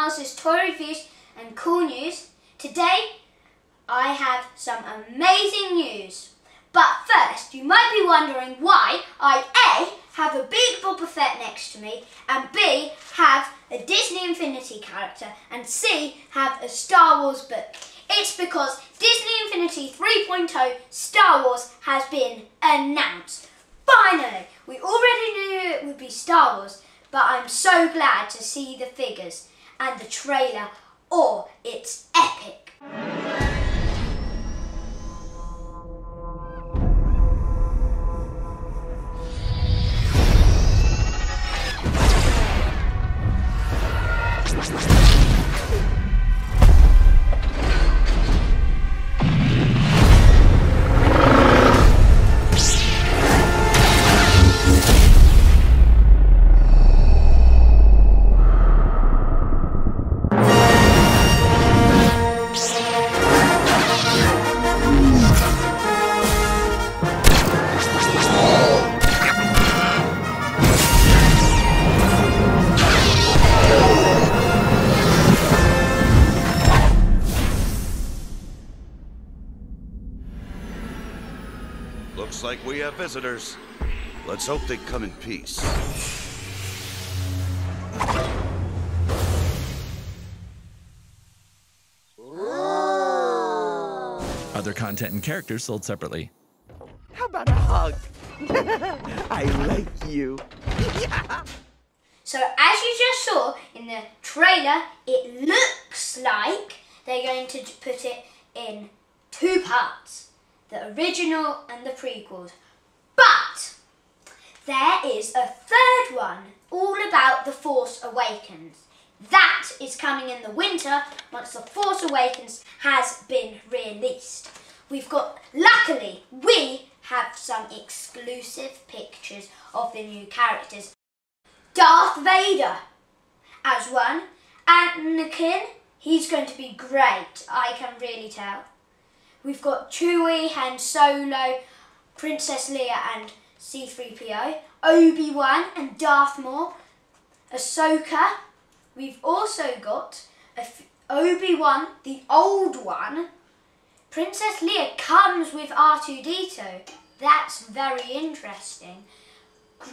Miles' toy reviews and cool news. Today I have some amazing news. But first, you might be wondering why I A have a big Boba Fett next to me and B have a Disney Infinity character and C have a Star Wars book. It's because Disney Infinity 3.0 Star Wars has been announced. Finally! We already knew it would be Star Wars, but I'm so glad to see the figures and the trailer. or it's epic! Looks like we have visitors. Let's hope they come in peace. Other content and characters sold separately. How about a hug? I like you. So as you just saw in the trailer, it looks like they're going to put it in two parts. The original and the prequels. But there is a third one all about The Force Awakens. That is coming in the winter once The Force Awakens has been released. We've got, luckily, we have some exclusive pictures of the new characters. Darth Vader as one. And Anakin, he's going to be great, I can really tell. We've got Chewie, Han Solo, Princess Leia and C-3PO, Obi-Wan and Darth Maul, Ahsoka. We've also got Obi-Wan, the old one. Princess Leia comes with R2-D2. That's very interesting.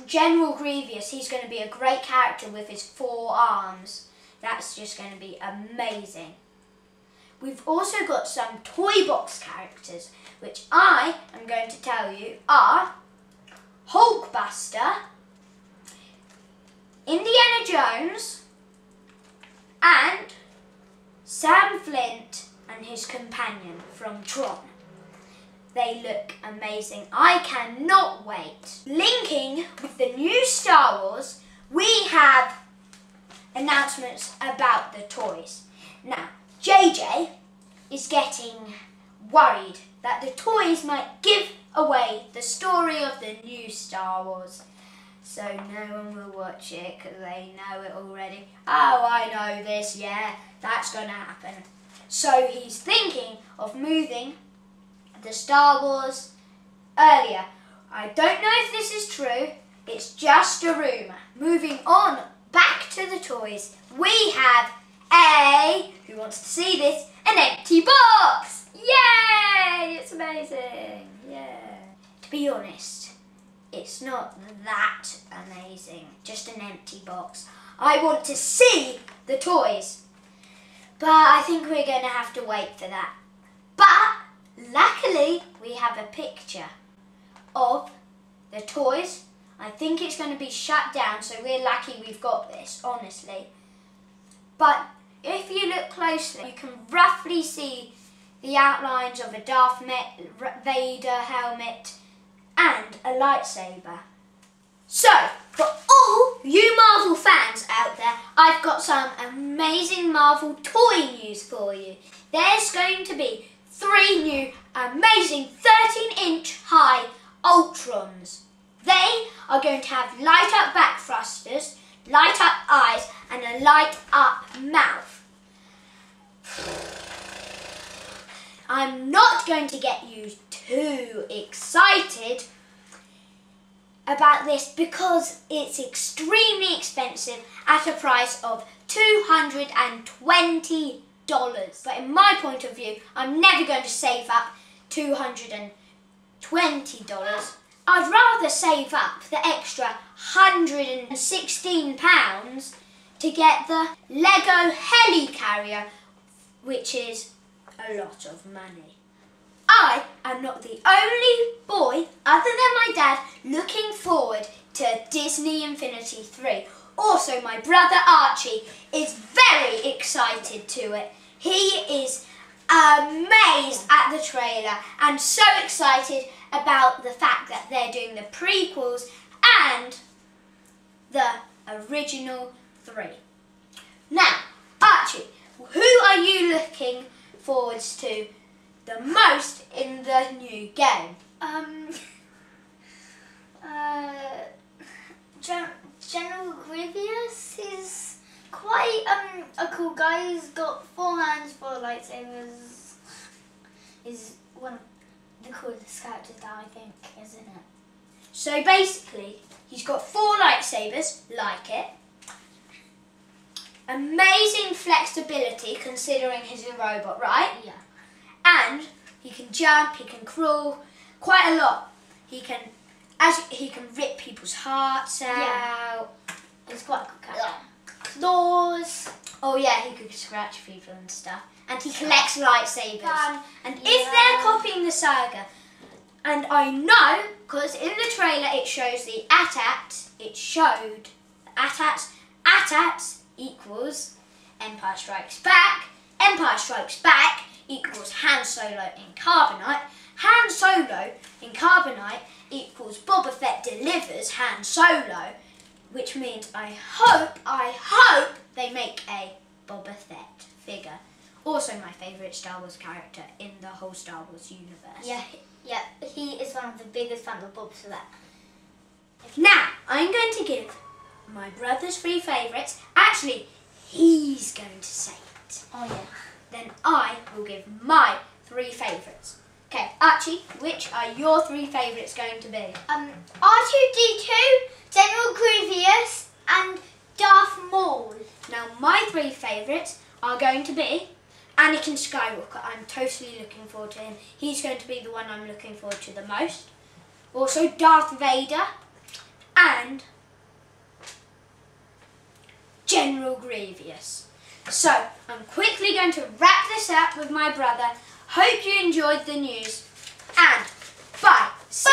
General Grievous, he's going to be a great character with his four arms. That's just going to be amazing. We've also got some toy box characters, which I am going to tell you are Hulkbuster, Indiana Jones, and Sam Flynn and his companion from Tron. They look amazing. I cannot wait. Linking with the new Star Wars, we have announcements about the toys. Now, JJ is getting worried that the toys might give away the story of the new Star Wars. So no one will watch it because they know it already. Oh, I know this, yeah, that's going to happen. So he's thinking of moving the Star Wars earlier. I don't know if this is true. It's just a rumour. Moving on, back to the toys. We have a, who wants to see this, an empty box. Yay! It's amazing. Yeah. To be honest, it's not that amazing. Just an empty box. I want to see the toys. But I think we're going to have to wait for that. But luckily, we have a picture of the toys. I think it's going to be shut down, so we're lucky we've got this, honestly. But if you look closely, you can roughly see the outlines of a Darth Vader helmet and a lightsaber. So, for all you Marvel fans out there, I've got some amazing Marvel toy news for you. There's going to be three new amazing 13-inch high Ultrons. They are going to have light up back thrusters, light up eyes and a light up mouth. I'm not going to get you too excited about this because it's extremely expensive at a price of $220. But in my point of view, I'm never going to save up $220. I'd rather save up the extra £116 to get the Lego Helicarrier, which is a lot of money. I am not the only boy, other than my dad, looking forward to Disney Infinity 3. Also, my brother Archie is very excited to it. He is amazed at the trailer and so excited about the fact that they're doing the prequels and the original three. Now, Archie, who are you looking forwards to the most in the new game? Um. Uh. Gen- General Grievous is quite um a cool guy. He's got four hands, four lightsabers. Is one of the coolest characters that I think, isn't it? So basically, he's got four lightsabers, like it. Amazing flexibility considering he's a robot, right? Yeah. And he can jump, he can crawl, quite a lot. He can, as he can rip people's hearts out. Yeah. He's quite a cool character. Claws. Oh yeah, he could scratch people and stuff. And he collects lightsabers. Fun. And if Yeah. they're copying the saga, and I know, because in the trailer it shows the AT-AT, it showed AT-ATs, AT-ATs equals Empire Strikes Back, Empire Strikes Back equals Han Solo in Carbonite, Han Solo in Carbonite equals Boba Fett delivers Han Solo, which means I hope, I hope they make a Boba Fett figure. Also my favourite Star Wars character in the whole Star Wars universe. Yeah, he- yeah. He is one of the biggest fans of Boba Fett. Now, I'm going to give my brother's three favourites. Actually, he's going to say it. Oh yeah. Then I will give my three favourites. Okay, Archie, which are your three favourites going to be? Um, R2D2, General Grievous, and Darth Maul. Now, my three favourites are going to be Anakin Skywalker. I'm totally looking forward to him. He's going to be the one I'm looking forward to the most. Also, Darth Vader and Grievous. So, I'm quickly going to wrap this up with my brother. Hope you enjoyed the news. And bye. See